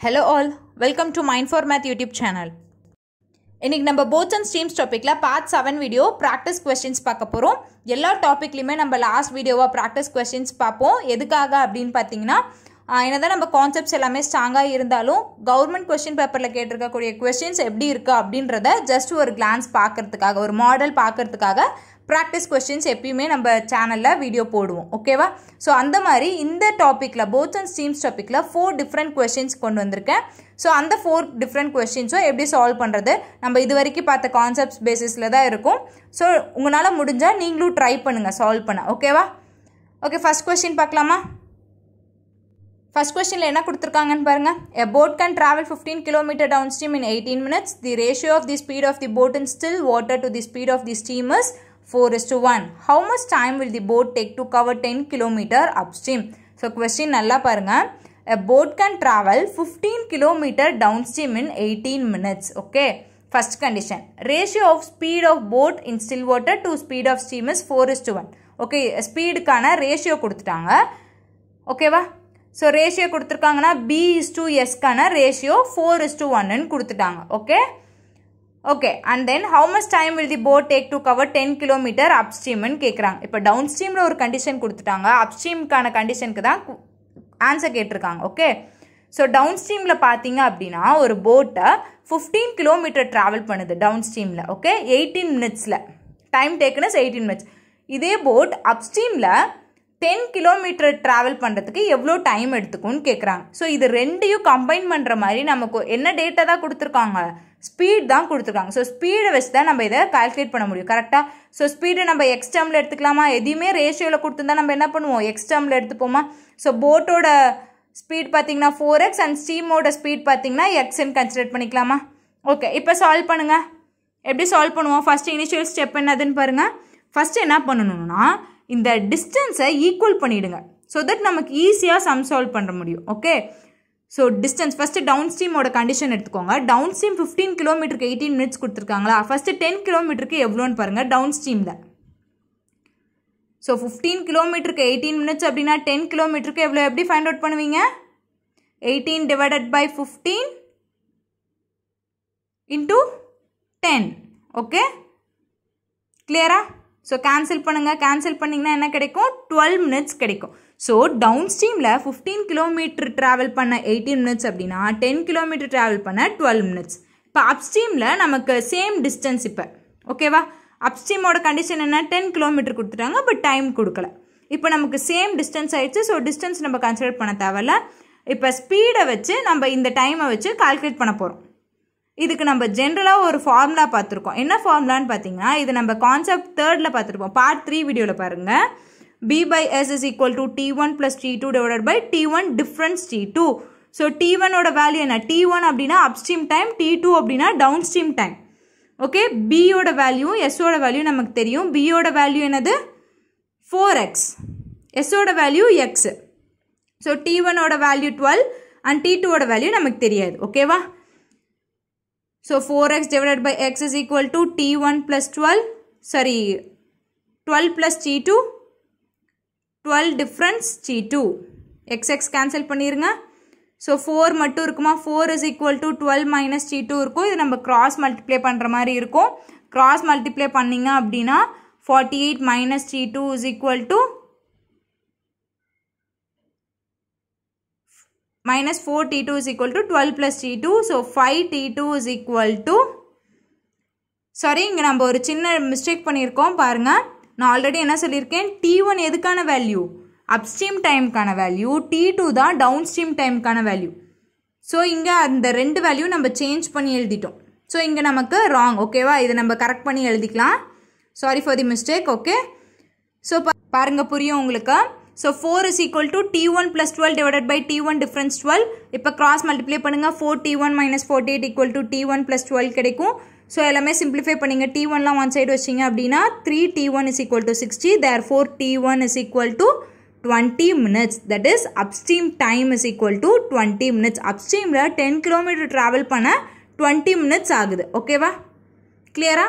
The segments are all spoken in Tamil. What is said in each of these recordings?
Hello all welcome to mind for math YouTube channel இன்றைக்கி நம்ம போட்ஸ் அண்ட் ஸ்ட்ரீம்ஸ் டாப்பிக்கில் part seven video practice questions பார்க்க போகிறோம் எல்லா டாப்பிக்லையுமே நம்ம லாஸ்ட் வீடியோவாக ப்ராக்டிஸ் கொஸ்டின்ஸ் பார்ப்போம். எதுக்காக அப்படின்னு பார்த்தீங்கன்னா என்ன என்னதான் நம்ம கான்செப்ட்ஸ் எல்லாமே ஸ்ட்ராங்காக இருந்தாலும் கவர்மெண்ட் கொஸ்டின் பேப்பரில் கேட்டிருக்கக்கூடிய கொஸ்டின்ஸ் எப்படி இருக்குது அப்படின்றத ஜஸ்ட் ஒரு கிளான்ஸ் பார்க்கறதுக்காக ஒரு மாடல் பார்க்கறதுக்காக ப்ராக்டிஸ் கொஸ்டின்ஸ் எப்பயுமே நம்ம சேனலில் வீடியோ போடுவோம் ஓகேவா ஸோ அந்த மாதிரி இந்த டாப்பிக்கில் போட்ஸ் அண்ட் ஸ்ட்ரீம்ஸ் டாப்பிக்கில் ஃபோர் டிஃப்ரெண்ட் கொஸ்டின்ஸ் கொண்டு வந்திருக்கேன். ஸோ அந்த ஃபோர் டிஃப்ரெண்ட் கொஸ்டின்ஸும் எப்படி சால்வ் பண்ணுறது நம்ம இது வரைக்கும் பார்த்த கான்செப்ட்ஸ் பேசிஸில் தான் இருக்கும். ஸோ உங்களால் முடிஞ்சால் நீங்களும் ட்ரை பண்ணுங்கள் சால்வ் பண்ண ஓகேவா ஓகே ஃபஸ்ட் கொஸ்டின் பார்க்கலாமா? ஃபர்ஸ்ட் கொஸ்டினில் என்ன கொடுத்துருக்காங்கன்னு பாருங்க. A boat can travel 15 kilometer downstream in 18 minutes. The ratio of the speed of the boat in still water to the speed of the steam is 4 is to 1 how much time will the boat take to cover 10 kilometer upstream So question நல்லா பாருங்க a boat can travel 15 kilometer downstream in 18 minutes okay first condition ratio of speed of boat in still water to speed of steam is 4 is to 1 okay ஸ்பீடுக்கான ratio கொடுத்துட்டாங்க ஓகேவா ஸோ ரேஷியோ கொடுத்துருக்காங்கன்னா பி இஸ் டு எஸ்க்கான ரேஷியோ ஃபோர் இஸ் டு ஒன்னு கொடுத்துட்டாங்க okay okay and then how much time will the boat take to cover ten kilometre அப்ஸ்ட்ரீம்னு கேட்குறாங்க இப்போ டவுன் ஸ்ட்ரீமில் ஒரு கண்டிஷன் கொடுத்துட்டாங்க. அப்ஸ்ட்ரீமுக்கான கண்டிஷனுக்கு தான் ஆன்சர் கேட்டிருக்காங்க. ஓகே ஸோ டவுன் ஸ்ட்ரீமில் பார்த்தீங்க அப்படின்னா ஒரு போட்டை ஃபிஃப்டீன் கிலோமீட்டர் ட்ராவல் பண்ணுது டவுன் ஸ்ட்ரீமில் ஓகே எயிட்டீன் மினிட்ஸில் டைம் டேக்குனஸ் எயிட்டீன் மினிட்ஸ் இதே போட் அப்ஸ்ட்ரீமில் டென் கிலோமீட்டர் ட்ராவல் பண்ணுறதுக்கு எவ்வளோ டைம் எடுத்துக்கும்னு கேட்குறாங்க ஸோ இது ரெண்டையும் கம்பைன் பண்ணுற மாதிரி நமக்கு என்ன டேட்டா தான் கொடுத்துருக்காங்க? ஸ்பீட் தான் கொடுத்துருக்காங்க. ஸோ ஸ்பீடை வச்சு தான் நம்ம இதை கால்குலேட் பண்ண முடியும். கரெக்டாக ஸோ ஸ்பீடை நம்ம எக்ஸ் டேர்மில் எடுத்துக்கலாமா? எதையுமே ரேஷியோவில் கொடுத்துருந்தா நம்ம என்ன பண்ணுவோம்? எக்ஸ் டேர்மில் எடுத்துப்போமா? ஸோ போட்டோட ஸ்பீட் பார்த்தீங்கன்னா ஃபோர் எக்ஸ் அண்ட் ஸ்டீமோட ஸ்பீட் பார்த்தீங்கன்னா எக்ஸ்ன்னு கன்சிடர் பண்ணிக்கலாமா? ஓகே இப்போ சால்வ் பண்ணுங்கள் எப்படி சால்வ் பண்ணுவோம்? ஃபர்ஸ்ட் இனிஷியல் ஸ்டெப் என்னதுன்னு பாருங்கள் ஃபர்ஸ்ட் என்ன பண்ணணும்னா இந்த டிஸ்டன்ஸை ஈக்குவல் பண்ணிவிடுங்க ஸோ தட் நமக்கு ஈஸியாக சம் சால்வ் பண்ண முடியும். Okay so distance first down ஸ்ட்ரீமோட condition எடுத்துக்கோங்க. டவுன் ஸ்ட்ரீம் ஃபிஃப்டீன் கிலோமீட்டருக்கு எயிட்டீன் மினிட்ஸ் கொடுத்துருக்காங்களா? ஃபஸ்ட்டு டென் கிலோமீட்டருக்கு எவ்வளோன்னு பாருங்கள் டவுன் ஸ்ட்ரீமில் ஸோ ஃபிஃப்டீன் கிலோமீட்டருக்கு எயிட்டீன் மினிட்ஸ் அப்படின்னா டென் கிலோமீட்டருக்கு எவ்வளோ? எப்படி ஃபைண்ட் அவுட் பண்ணுவீங்க? Eighteen divided by fifteen into ten okay கிளியரா ஸோ கேன்சல் பண்ணுங்கள் கேன்சல் பண்ணிங்கன்னா என்ன கிடைக்கும்? டுவெல் மினிட்ஸ் கிடைக்கும். ஸோ டவுன் ஸ்ட்ரீமில் ஃபிஃப்டீன் கிலோமீட்டர் ட்ராவல் பண்ண எயிட்டீன் மினிட்ஸ் அப்படின்னா டென் கிலோமீட்டர் ட்ராவல் பண்ண டுவெல் மினிட்ஸ் இப்போ அப்ஸ்ட்ரீமில் நமக்கு சேம் டிஸ்டன்ஸ் இப்போ. ஓகேவா அப்ஸ்ட்ரீமோட கண்டிஷன் என்ன டென் கிலோமீட்டர் கொடுத்துட்டாங்க பட் டைம் கொடுக்கல. இப்போ நமக்கு சேம் டிஸ்டன்ஸ் ஆயிடுச்சு ஸோ டிஸ்டன்ஸ் நம்ம கன்சிடர் பண்ண தேவையில்ல. இப்போ ஸ்பீடை வச்சு நம்ம இந்த டைமை வச்சு கால்குலேட் பண்ண போகிறோம் இதுக்கு நம்ம ஜென்ரலாக ஒரு ஃபார்முலா பார்த்துருக்கோம். என்ன ஃபார்முலான்னு பார்த்தீங்கன்னா இது நம்ம கான்செப்ட் தேர்டில் பார்த்துருப்போம். பார்ட் த்ரீ வீடியோவில் பாருங்கள் B by S is equal to T one plus T two divided by T one difference T two so T ஒனோட value என்ன? டி ஒன் அப்படின்னா அப்ஸ்ட்ரீம் டைம் டி டூ அப்படின்னா டவுன் ஸ்ட்ரீம் டைம் ஓகே பியோட வேல்யூ எஸ்ஸோட வேல்யூ நமக்கு தெரியும். பியோட வேல்யூ என்னது? ஃபோர் எக்ஸ் எஸ்ஸோட வேல்யூ எக்ஸ் ஸோ டி ஒனோட வேல்யூ டுவெல் அண்ட் டி டூவோட வேல்யூ நமக்கு தெரியாது. ஓகேவா So 4x divided by x is equal to t1 plus 12 sorry 12 twelve t2 12 difference t2 xx cancel பண்ணிருங்க. ஸோ ஃபோர் மட்டும் இருக்குமா? Four is equal to twelve minus T two இருக்கும். இது நம்ம கிராஸ் மல்டிப்ளை பண்ணுற மாதிரி இருக்கும். கிராஸ் மல்டிப்ளை பண்ணிங்க அப்படின்னா forty eight minus T two is equal to minus 4 t2 is equal to 12 plus t2 so 5 t2 is equal to sorry இங்கே நம்ம ஒரு சின்ன மிஸ்டேக் பண்ணியிருக்கோம். பாருங்கள் நான் ஆல்ரெடி என்ன சொல்லியிருக்கேன்? டி ஒன் எதுக்கான வேல்யூ அப்ஸ்ட்ரீம் டைமுக்கான வேல்யூ டி டூ தான் டவுன் ஸ்ட்ரீம் டைமுக்கான வேல்யூ ஸோ இங்கே அந்த ரெண்டு வேல்யூ நம்ம சேஞ்ச் பண்ணி எழுதிட்டோம். ஸோ இங்கே நமக்கு ராங் ஓகேவா இதை நம்ம கரெக்ட் பண்ணி எழுதிக்கலாம். Sorry for the mistake okay so பாருங்க புரியும் உங்களுக்கு? So four is equal to T one plus twelve divided by T one difference twelve இப்போ கிராஸ் மல்டிப்ளை பண்ணுங்கள் four T one minus forty eight equal to T one plus twelve கிடைக்கும். ஸோ எல்லாமே சிம்பிளிஃபை பண்ணிங்க. டி ஒன்லாம் ஒன் சைடு வச்சிங்க அப்படின்னா three T one is equal to sixty there four T one is equal to twenty minutes that is upstream time is equal to twenty minutes அப்ஸ்ட்ரீமில் ten kilometre travel பண்ண டுவெண்ட்டி மினிட்ஸ் ஆகுது. ஓகேவா கிளியரா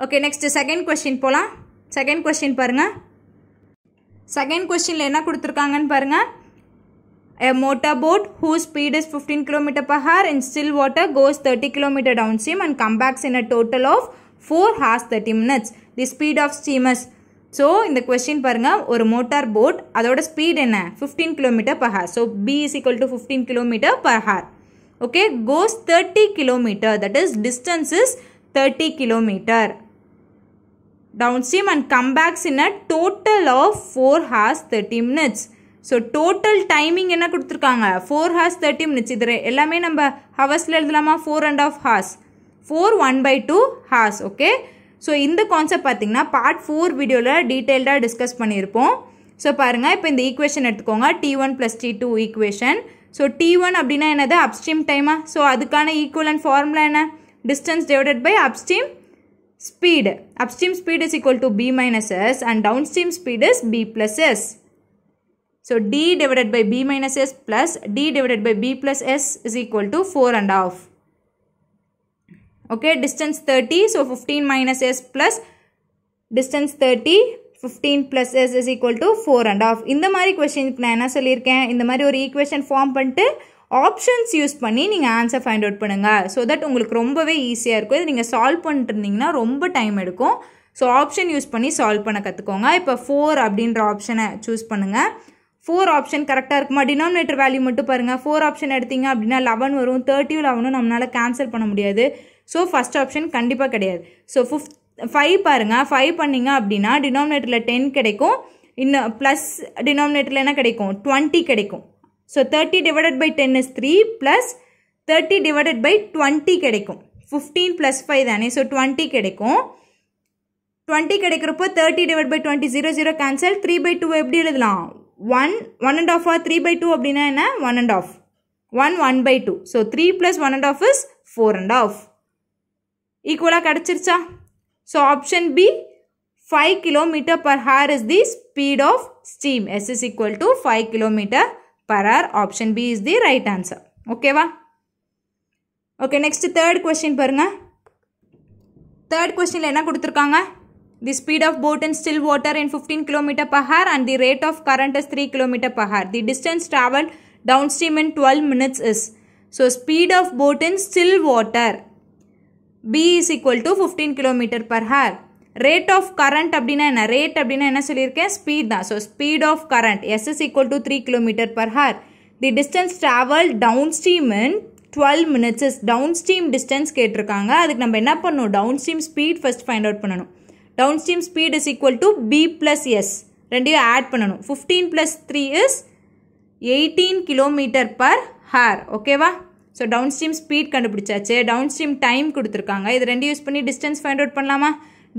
ஓகே நெக்ஸ்ட்டு செகண்ட் கொஸ்டின் போகலாம் செகண்ட் கொஸ்டின் பாருங்கள் செகண்ட் கொஸ்டினில் என்ன கொடுத்துருக்காங்கன்னு பாருங்கள் A motorboat whose speed is 15 km per hour in still water goes 30 km downstream and comes back in a total of 4 hours 30 minutes. The speed of steamers. So இந்த கொஸ்டின் பாருங்கள் ஒரு மோட்டார் போட் அதோட ஸ்பீட் என்ன fifteen kilometre per hour so B is equal to fifteen kilometre per hour okay goes thirty kilometre that is distance is thirty kilometre downstream and come back in a total of 4 hours 30 minutes So total timing என்ன கொடுத்துருக்காங்க? ஃபோர் ஹார்ஸ் தேர்ட்டி மினிட்ஸ் இது எல்லாமே நம்ம ஹவர்ஸில் எழுதலாமா? Four and half hours four one by two hours okay so இந்த கான்செப்ட் பார்த்தீங்கன்னா பார்ட் ஃபோர் வீடியோவில் டீட்டெயில்டாக டிஸ்கஸ் பண்ணியிருப்போம். ஸோ பாருங்கள் இப்போ இந்த ஈக்குவேஷன் எடுத்துக்கோங்க. T one plus T two equation so T one அப்படின்னா என்னது? அப்ஸ்ட்ரீம் டைமா ஸோ அதுக்கான ஈக்குவலன் ஃபார்முலா என்ன? Distance divided by upstream speed Upstream speed is equal to B minus and and downstream speed is B plus S So D divided by B minus S plus D divided by B plus S is equal to 4 and half. Okay, distance 30, so 15 minus S plus distance 30, 15 plus S is equal to 4 and half. இந்த மாதிரி கொஸ்டினுக்கு நான் என்ன சொல்லியிருக்கேன்? இந்த மாதிரி ஒரு ஈக்குவேஷன் ஃபார்ம் பண்ணிட்டு ஆப்ஷன்ஸ் யூஸ் பண்ணி நீங்கள் ஆன்சர் ஃபைண்ட் அவுட் பண்ணுங்கள் ஸோ தட் உங்களுக்கு ரொம்பவே ஈஸியாக இருக்கும். இது நீங்கள் சால்வ் பண்ணிட்டு இருந்தீங்கன்னா ரொம்ப டைம் எடுக்கும். ஸோ ஆப்ஷன் யூஸ் பண்ணி சால்வ் பண்ண கற்றுக்கோங்க இப்போ ஃபோர் அப்படின்ற ஆப்ஷனை சூஸ் பண்ணுங்கள் ஃபோர் ஆப்ஷன் கரெக்டாக இருக்குமா? டினாமினேட்டர் வேல்யூ மட்டும் பாருங்கள் ஃபோர் ஆப்ஷன் எடுத்தீங்க அப்படின்னா லெவன் வரும். தேர்ட்டியும் லெவனும் நம்மளால் கேன்சல் பண்ண முடியாது. ஸோ ஃபஸ்ட் ஆப்ஷன் கண்டிப்பாக கிடையாது. ஸோ ஃபிஃப்த் ஃபைவ் பாருங்கள் ஃபைவ் பண்ணிங்க அப்படின்னா டினாமினேட்டரில் டென் கிடைக்கும். இன்னும் ப்ளஸ் டினாமினேட்டரில் என்ன கிடைக்கும்? டுவெண்ட்டி கிடைக்கும். So thirty divided by ten is three plus thirty divided by twenty கிடைக்கும். ஃபிஃப்டீன் ப்ளஸ் ஃபைவ் தானே? ஸோ டுவெண்ட்டி கிடைக்கும். Twenty கிடைக்கிறப்போ thirty divide by twenty zero zero cancel three by two எப்படி எழுதலாம்? One one and half or three by two அப்படின்னா என்ன? One and half one one by two so three plus one and half is four and half ஈக்குவலாக கிடச்சிருச்சா? So option B five kilometre per hour is the speed of stream S is equal to five kilometre per hour option B is the right answer ஓகேவா ஓகே நெக்ஸ்ட் தேர்ட் கொஸ்டின் பாருங்க. தேர்ட் கொஸ்டினில் என்ன கொடுத்துருக்காங்க? The speed of boat in still water in fifteen kilometre per hour and the rate of current is three kilometre per hour the distance travel downstream in twelve minutes is so speed of boat in still water B is equal to fifteen kilometre per hour rate of current அப்படின்னா என்ன? ரேட் அப்படின்னா என்ன சொல்லியிருக்கேன்? ஸ்பீட் தான். So speed of current S is equal to three kilometre per hour the distance travel downstream in twelve minutes is downstream distance கேட்டிருக்காங்க. அதுக்கு நம்ம என்ன பண்ணணும்? Downstream speed first find out பண்ணணும். Downstream speed is equal to B plus S ரெண்டையும் ஆட் பண்ணணும். Fifteen plus three is eighteen kilometre per hour ஓகேவா ஸோ டவுன் ஸ்ட்ரீம் ஸ்பீட் கண்டுபிடிச்சாச்சு. டவுன் ஸ்ட்ரீம் டைம் கொடுத்துருக்காங்க. இது ரெண்டு யூஸ் பண்ணி டிஸ்டன்ஸ் ஃபைண்ட் அவுட் பண்ணலாமா?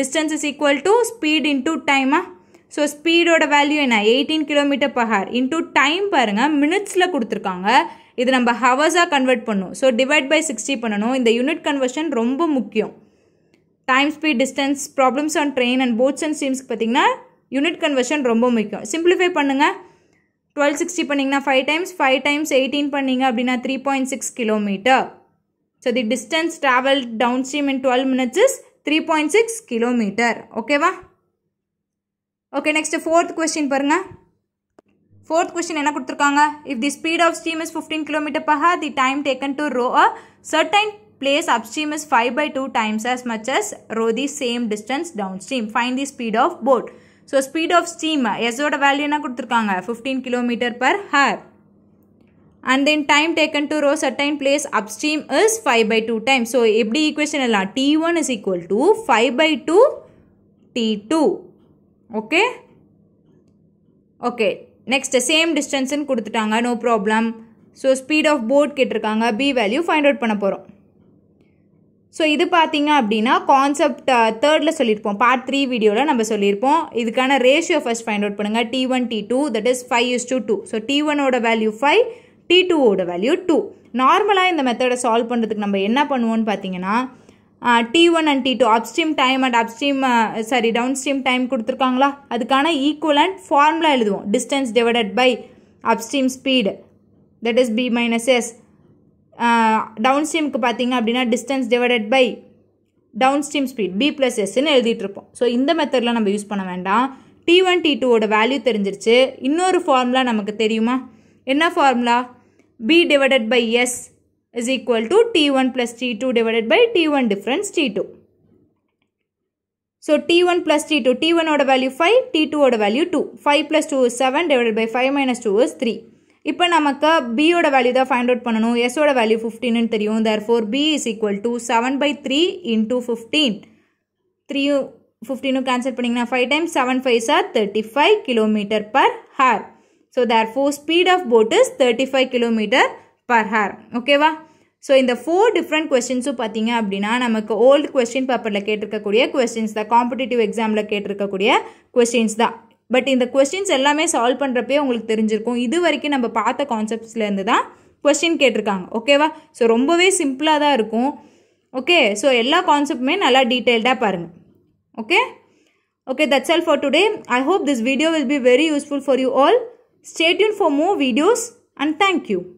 Distance is equal to speed into டைமா ஸோ ஸ்பீடோட வேல்யூ என்ன? Eighteen kilometre per hour into time பாருங்கள் மினிட்ஸில் கொடுத்துருக்காங்க. இது நம்ம ஹவர்ஸாக கன்வெர்ட் பண்ணும். ஸோ டிவைட் பை சிக்ஸ்டி பண்ணணும். இந்த யூனிட் கன்வர்ஷன் ரொம்ப முக்கியம். Time speed distance problems on train and boats and ஸ்ட்ரீம்ஸ்க்கு பார்த்தீங்கன்னா யூனிட் கன்வர்ஷன் ரொம்ப முக்கியம். சிம்பிளிஃபை பண்ணுங்கள் டுவெல் சிக்ஸ்டி பண்ணிங்கன்னா five times five times eighteen பண்ணிங்க அப்படின்னா three point six kilometre so the distance travel downstream in twelve minutes is three point six kilometre ஓகேவா ஓகே நெக்ஸ்ட் ஃபோர்த் கொஸ்டின் பாருங்க. ஃபோர்த் கொஸ்டின் என்ன கொடுத்துருக்காங்க? If the speed of stream is fifteen kilometre per hour the time taken to row a certain Place upstream is five by two times as much as row the same distance downstream find the speed of boat so speed of stream எஸோட value என்ன கொடுத்துருக்காங்க fifteen kilometre per hour and then time taken to row certain place upstream is 5 by 2 times. So, எப்படி equation எல்லாம் T1 is equal to 5 by 2 T2. Okay? Okay. Next, same distance கொடுத்துட்டாங்க no problem. So, speed of boat கேட்டிருக்காங்க B value find out பண்ண போகிறோம் so இது பார்த்தீங்க அப்படின்னா கான்செப்ட் தேர்டில் சொல்லியிருப்போம் பார்ட் த்ரீ வீடியோவில் நம்ம சொல்லியிருப்போம் இதுக்கான ரேஷியோ ஃபஸ்ட் ஃபைண்ட் அவுட் பண்ணுங்கள் T one T two that is five is two two so T ஒனோட value five D டூவோட வேல்யூ டூ நார்மலாக இந்த மெத்தடை சால்வ் பண்ணுறதுக்கு நம்ம என்ன பண்ணுவோம்னு பார்த்தீங்கன்னா T one and T two upstream time and upstream sorry downstream time கொடுத்துருக்காங்களா? அதுக்கான ஈக்குவலண்ட் ஃபார்முலா எழுதுவோம். Distance divided by upstream speed that is B minus S down ஸ்ட்ரீமுக்கு பார்த்தீங்க அப்படின்னா distance divided by downstream speed B plus எஸ்ன்னு எழுதிட்டுருப்போம் ஸோ இந்த மெத்தடில் நம்ம யூஸ் பண்ண வேண்டாம். டி ஒன் டி டூவோட வேல்யூ தெரிஞ்சிருச்சு. இன்னொரு ஃபார்முலா நமக்கு தெரியுமா? என்ன formula B divided by S is equal to T one plus T two divided by T one difference T two so T one plus T two T ஒனோட value five D டூவோட value two five plus two seven divided by five minus two is three இப்போ நமக்கு பியோட வேல்யூ தான் ஃபைண்ட் அவுட் பண்ணணும். எஸ்ஸோட வேல்யூ ஃபிஃப்டீன்னு தெரியும். Therefore B is equal to seven by three into fifteen த்ரீயும் ஃபிஃப்டீனும் கேன்சல் பண்ணிங்கன்னா five times seven five sir thirty five kilometre per hour so therefore speed of boat is thirty five kilometre per hour ஓகேவா ஸோ இந்த ஃபோர் டிஃப்ரெண்ட் கொஸ்டின்ஸும் பார்த்தீங்க அப்படின்னா நமக்கு ஓல்டு கொஸ்டின் பேப்பரில் கேட்டிருக்கக்கூடிய கொஸ்டின்ஸ் தான் காம்படிட்டிவ் எக்ஸாமில் கேட்டிருக்கக்கூடிய கொஸ்டின்ஸ் தான். பட் இந்த கொஸ்டின்ஸ் எல்லாமே சால்வ் பண்ணுறப்பே உங்களுக்கு தெரிஞ்சிருக்கும். இது வரைக்கும் நம்ம பார்த்த கான்செப்ட்ஸ்லேருந்து தான் கொஸ்டின் கேட்டிருக்காங்க. ஓகேவா ஸோ ரொம்பவே சிம்பிளாக தான் இருக்கும். ஓகே ஸோ எல்லா கான்செப்ட்டுமே நல்லா டீட்டெயில்டாக பாருங்கள் okay okay that's all for today. I hope this video will be very useful for you all. Stay tuned for more videos and thank you.